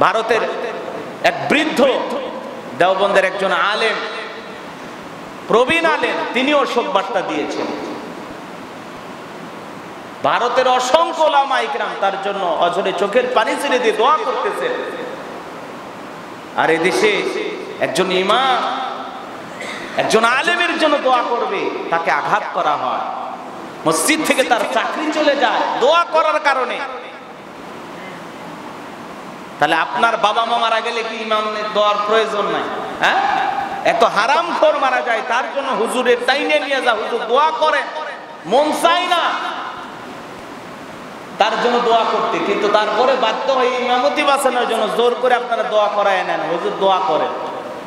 ভারতের এক বৃদ্ধ দেওবন্দের একজন আলেম, প্রবীণ আলেম, তিনিও শোক বার্তা দিয়েছেন। ভারতের অসংখ্য লামা ইকরাম তার জন্য অঝরে চোখের পানি ছেড়ে দিয়ে দোয়া করতেছেন। আর এদেশে একজন ইমাম, একজন আলেমের জন্য দোয়া করবে, তাকে আঘাত করা হয়। মসজিদ থেকে তার চাকরি চলে যায়, দোয়া করার কারণে। তাহলে আপনার বাবা মা মারা গেলে কি ইমামের দোয়ার প্রয়োজন নাই? হ্যাঁ? এত হারাম খোর মারা যায়, তার জন্য হুজুরের টাইনে নিয়ে যা, হুজুর দোয়া করে। মন চাই না। তার জন্য দোয়া করতে, কিন্তু তারপরে বাধ্য হয়ে ইমামতি বাঁচানোর জন্য জোর করে আপনারা দোয়া করায় নেন, হুজুর দোয়া করেন।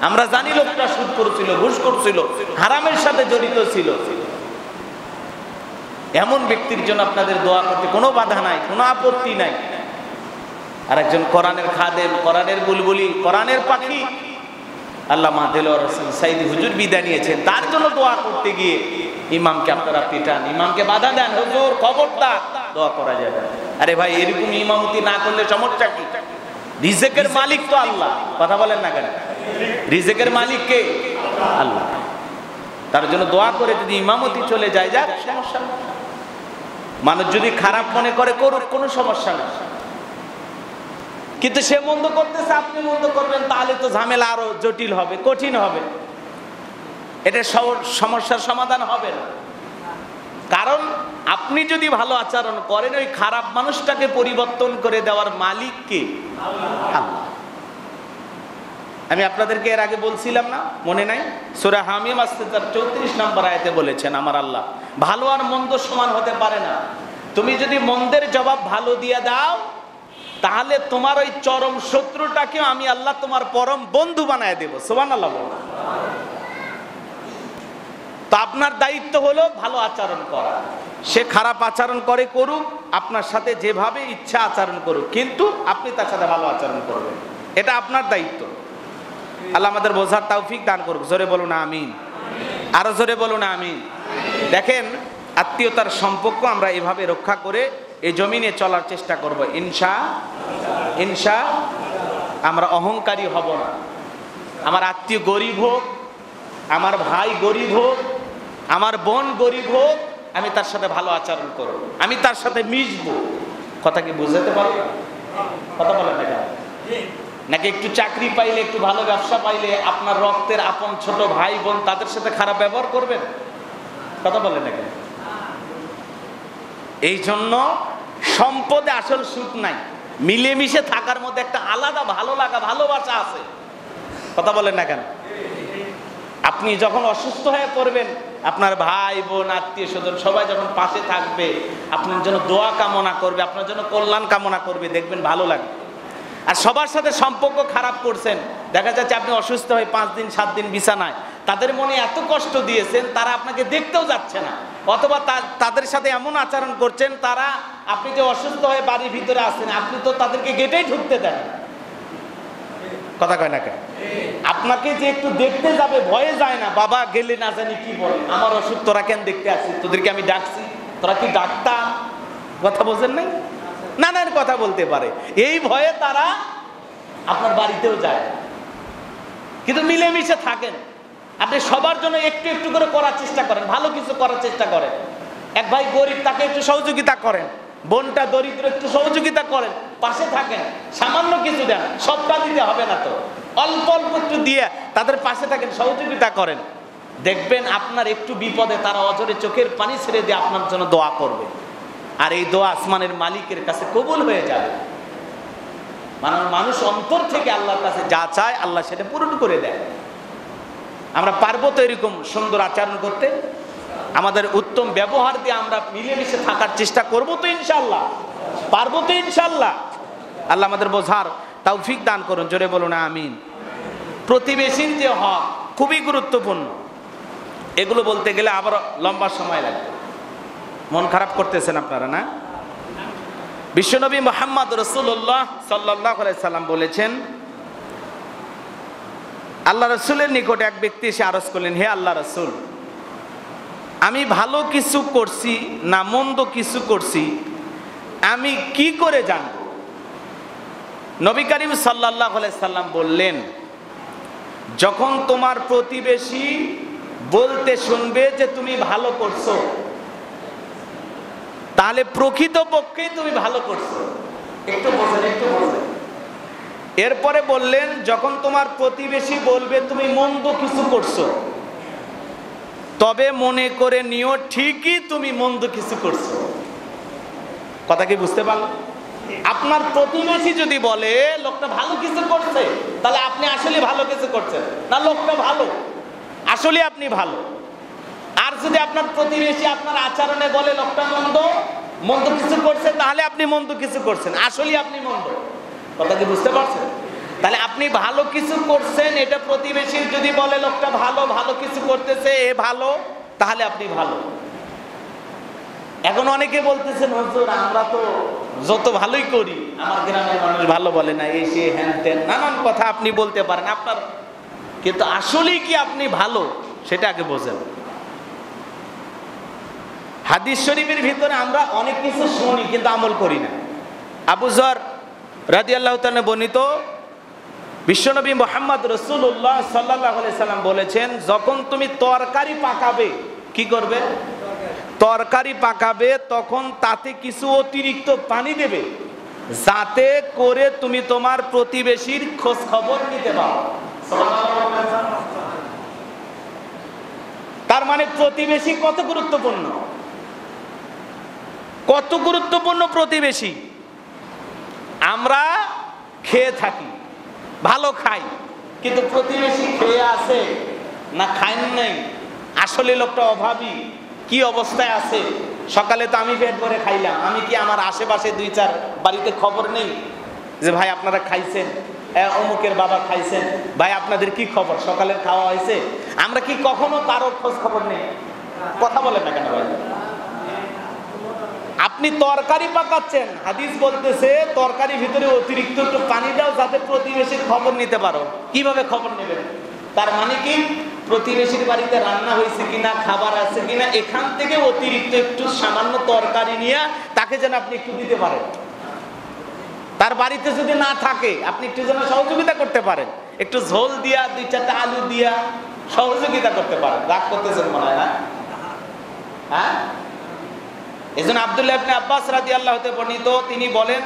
আমরা জানি লোকটা সুদ করছিল, ঘুষ করছিল, হারামের সাথে জড়িত ছিল। এমন ব্যক্তির জন্য আপনাদের দোয়া করতে কোনো বাধা নাই, কোনো আপত্তি নাই। আর একজন কোরআনের খাদেম, কোরআনের বুলবুলি, কোরআনের পাখি। আল্লাহ মাহদিল হোসেন সাইদি হুজুর বিদায় নিয়েছেন। তার জন্য দোয়া করতে গিয়ে ইমামকে আপনারা পিটান। ইমামকে বাধা দেন, হুজুর খবর খবরদার। দোয়া করা যাবে। আরে ভাই, এরকম ইমামতি না করলে সমস্যা কি? রিজেকের মালিক তো আল্লাহ। কথা বলেন না কেন? রিজেকের মালিক কে? আল্লাহ। তার জন্য দোয়া করে যদি ইমামতি চলে যায়, যাক, সমস্যা মানুষ যদি খারাপ মনে করে, করুক, কোনো সমস্যা নেই। কিন্তু সে মন্দ করতেছে, আপনি মন্দ করবেন, তাহলে তো ঝামেলা আরও জটিল হবে, কঠিন হবে। এটা সমস্যার সমাধান হবে না। কারণ আপনি যদি ভালো আচরণ করেন, ওই খারাপ মানুষটাকে পরিবর্তন করে দেওয়ার মালিক কে? আমি আপনাদেরকে এর আগে বলছিলাম না, মনে নাই? সুরা হামিম আসতে তার চৌত্রিশ নম্বর আয়তে বলেছেন আমার আল্লাহ, ভালো আর মন্দ সমান হতে পারে না। তুমি যদি মন্দের জবাব ভালো দিয়ে দাও তাহলে তোমার ওই চরম শত্রুটাকে আমি আল্লাহ তোমার পরম বন্ধু বানায় দেবো। সোমান আল্লাহ তো আপনার দায়িত্ব হলো ভালো আচরণ করা। সে খারাপ আচরণ করে করুক, আপনার সাথে যেভাবে ইচ্ছা আচরণ করুক, কিন্তু আপনি তার সাথে ভালো আচরণ করবেন। এটা আপনার দায়িত্ব। আল্লাহ আমাদের বোঝার তৌফিক দান করুক। জোরে বলুন আমিন। আরও জোরে বলুন আমিন। দেখেন, আত্মীয়তার সম্পর্ক আমরা এভাবে রক্ষা করে এই জমিনে চলার চেষ্টা করব। ইনশা ইনশা, আমরা অহংকারী হব না। আমার আত্মীয় গরিব হোক, আমার ভাই গরিব হোক, আমার বোন গরিব হোক, আমি তার সাথে ভালো আচরণ করব। আমি তার সাথে মিশবো। কথা কি বুঝতে পারো কথা বলেন না নাকি একটু চাকরি পাইলে, একটু ভালো ব্যবসা পাইলে আপনার রক্তের আপন ছোট ভাই বোন তাদের সাথে খারাপ ব্যবহার করবেন? কথা বলেন না কেন? এই জন্য সম্পদে আসল সুখ নাই। মিলেমিশে থাকার মধ্যে একটা আলাদা ভালো লাগা, ভালোবাসা আছে। কথা বলেন না কেন? আপনি যখন অসুস্থ হয়ে পড়বেন, আপনার ভাই, বোন, আত্মীয় স্বজন সবাই যখন পাশে থাকবে, আপনার জন্য দোয়া কামনা করবে, আপনার জন্য কল্যাণ কামনা করবে, দেখবেন ভালো লাগবে। আর সবার সাথে সম্পর্ক খারাপ করছেন, দেখা যাচ্ছে আপনি অসুস্থ হয়ে পাঁচ দিন, সাত দিন বিছানায়, তাদের মনে এত কষ্ট দিয়েছেন, তারা আপনাকে দেখতেও যাচ্ছে না। অথবা তাদের সাথে এমন আচরণ করছেন, তারা আপনি যে অসুস্থ হয়ে বাড়ির ভিতরে আসেন আপনি তো তাদেরকে গেটেই ঢুকতে দেন। কথা কয় না কেন? আপনাকে যে একটু দেখতে যাবে, ভয়ে যায় না, বাবা, গেলে না জানি কি বলে। আমার অসুখ, তোরা কেন দেখতে আসছিস? তোদেরকে আমি ডাকছি। তোরা কি ডাক্তার? কথা বলছেন নাই? নানান কথা বলতে পারে। এই ভয়ে তারা আপনার বাড়িতেও যায় কিন্তু মিলেমিশে থাকেন। আপনি সবার জন্য একটু একটু করে করার চেষ্টা করেন, ভালো কিছু করার চেষ্টা করেন। এক ভাই গরিব, তাকে একটু সহযোগিতা করেন। বোনটা দরিদ্র, একটু সহযোগিতা করেন। পাশে থাকেন, সামান্য কিছু দেন, সবটা দিতে হবে না তো। অল্প অল্প একটু দিয়ে তাদের পাশে থাকেন, সহযোগিতা করেন। দেখবেন আপনার একটু বিপদে তারা অজরে চোখের পানি ছেড়ে দিয়ে আপনার জন্য দোয়া করবে। আর এই দোয়া আসমানের মালিকের কাছে কবুল হয়ে যাবে। মানে মানুষ অন্তর থেকে আল্লাহর কাছে যা চায়, আল্লাহ সেটা পূরণ করে দেয়। আমরা পারব তো এরকম সুন্দর আচরণ করতে? আমাদের উত্তম ব্যবহার দিয়ে আমরা মিলেমিশে থাকার চেষ্টা করব তো ইনশাল্লাহ পারব তো ইনশাল্লাহ আল্লাহ আমাদের বোঝার তৌফিক দান করুন, জোরে বলুন, আমিন। প্রতিবেশীর যে হক, খুবই গুরুত্বপূর্ণ। এগুলো বলতে গেলে আবার লম্বা সময় লাগবে মন খারাপ করতেছেন আপনারা, না? বিশ্বনবী মোহাম্মদ রসুল্লাহ সাল্লাহ সাল্লাম বলেছেন আল্লাহ রসুলের নিকট এক ব্যক্তি এসে আরজ করলেন, হে আল্লাহ রসুল, আমি ভালো কিছু করছি না মন্দ কিছু করছি, আমি কি করে জানব? নবী করিম সাল্লাহ সাল্লাম বললেন, যখন তোমার প্রতিবেশী বলতে শুনবে যে তুমি ভালো করছ, তাহলে প্রকৃত পক্ষেই তুমি ভালো করছ। একটু বোঝেন একটু বোঝেন এরপরে বললেন, যখন তোমার প্রতিবেশী বলবে, তুমি মন্দ কিছু করছ, তবে মনে করে নিও ঠিকই তুমি মন্দ কিছু করছ। কথা কি বুঝতে পারলেন? আপনার প্রতিবেশী যদি বলে, লোকটা ভালো কিছু করছে, তাহলে আপনি আসলে ভালো কিছু করছেন। না, লোকটা ভালো, আসলে আপনি ভালো। আর যদি আপনার প্রতিবেশী আপনার আচরণে বলে, লোকটা মন্দ মন্দ কিছু করছে, তাহলে আপনি মন্দ কিছু করছেন। আসলে আপনি মন্দ। কথা কি বুঝতে পারছেন? তাহলে আপনি ভালো কিছু করছেন, এটা প্রতিবেশীর যদি বলে, লোকটা ভালো ভালো কিছু করতেছে, এ ভালো, তাহলে আপনি ভালো। এখন অনেকে বলতেছেন, হুজুর, আমরা তো যত ভালোই করি, আমার গ্রামের মানুষ ভালো বলে না, এই সে হ্যান ত্যান নানান কথা আপনি বলতে পারেন, আপনার কিন্তু আসলেই কি আপনি ভালো, সেটা আগে বোঝেন। হাদিস শরীফের ভিতরে আমরা অনেক কিছু শুনি, কিন্তু আমল করি না। আবু জর রাজি আল্লাহ বর্ণিত, বিশ্বনবী মোহাম্মদ রসুল্লাহ সাল্লাহ সাল্লাম বলেছেন, যখন তুমি তরকারি পাকাবে, কি করবে? তরকারি পাকাবে, তখন তাতে কিছু অতিরিক্ত পানি দেবে, যাতে করে তুমি তোমার প্রতিবেশীর খোঁজ খবর নিতে পারো। তার মানে প্রতিবেশী কত গুরুত্বপূর্ণ? কত গুরুত্বপূর্ণ প্রতিবেশী? আমরা খেয়ে থাকি, ভালো খাই, কিন্তু প্রতিবেশী খেয়ে আছে না খাইন নাই? আসলে লোকটা অভাবী, কি অবস্থায় আছে? সকালে তো আমি পেট ভরে খাইলাম, আমি কি আমার আশেপাশে দুই চার বাড়িতে খবর নেই যে ভাই আপনারা খাইছেন? অমুকের বাবা খাইছেন। ভাই, আপনাদের কি খবর? সকালের খাওয়া হয়েছে? আমরা কি কখনো কারোর খোঁজ খবর নেই? কথা বলেন না কেন ভাই? আপনি তরকারি পাকাচ্ছেন। হাদিস বলতেছে, তরকারি ভিতরে অতিরিক্ত একটু পানি দাও যাতে প্রতিবেশীর খবর নিতে পারো। কীভাবে খবর নেবেন তার মানে কি? প্রতিবেশীর বাড়িতে রান্না হয়েছে কিনা, খাবার আছে কিনা, এখান থেকে অতিরিক্ত একটু সামান্য তরকারি নিয়ে তাকে যেন আপনি একটু দিতে পারেন। তার বাড়িতে যদি না থাকে, আপনি একটু যেন সহযোগিতা করতে পারেন। একটু ঝোল দিয়া, দুই চারটা আলু দিয়া সহযোগিতা করতে পারেন। রাগ করতেছেন মনে হয় না হ্যাঁ? এই জন্য আবদুল্লাহ ইবনে আব্বাস রাজি আল্লাহতে বর্ণিত তিনি বলেন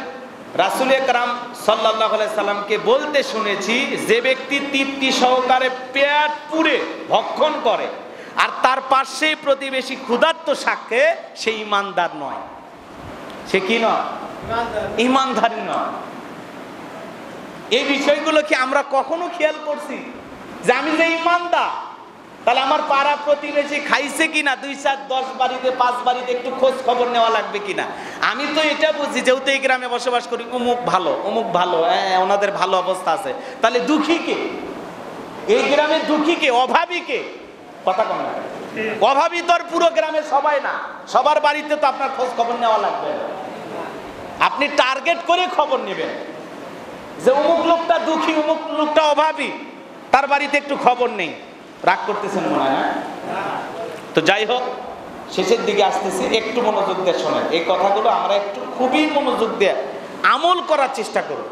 রাসুল একরাম সাল্লাহ সাল্লামকে বলতে শুনেছি যে ব্যক্তি তৃপ্তি সহকারে পেট পুড়ে ভক্ষণ করে আর তার পাশে প্রতিবেশী ক্ষুধার্ত সাক্ষে সে ইমানদার নয়। সে কি নয়? ইমানদারি। নয়। এই বিষয়গুলো কি আমরা কখনো খেয়াল করছি? যে আমি যে ইমানদার তাহলে আমার পাড়া প্রতিবেশী খাইছে কিনা? দুই চার, দশ বাড়িতে, পাঁচ বাড়িতে একটু খোঁজ খবর নেওয়া লাগবে কিনা? আমি তো এটা বুঝি, যেহেতু এই গ্রামে বসবাস করি, অমুক ভালো অমুক ভালো হ্যাঁ ওনাদের ভালো অবস্থা আছে। তাহলে দুঃখী কে? এই গ্রামে দুঃখী কে? অভাবী কে? কথা কম অভাবী তো পুরো গ্রামে সবাই না। সবার বাড়িতে তো আপনার খোঁজ খবর নেওয়া লাগবে। আপনি টার্গেট করে খবর নেবেন। যে অমুক লোকটা দুঃখী, অমুক লোকটা অভাবী, তার বাড়িতে একটু খবর নেই। রাগ করতেছেন মনে হয় তো যাই হোক, শেষের দিকে আসতেছি, একটু মনোযোগ দিয়ে শোনেন। এই কথাগুলো আমরা একটু খুবই মনোযোগ দিয়ে আমল করার চেষ্টা করব।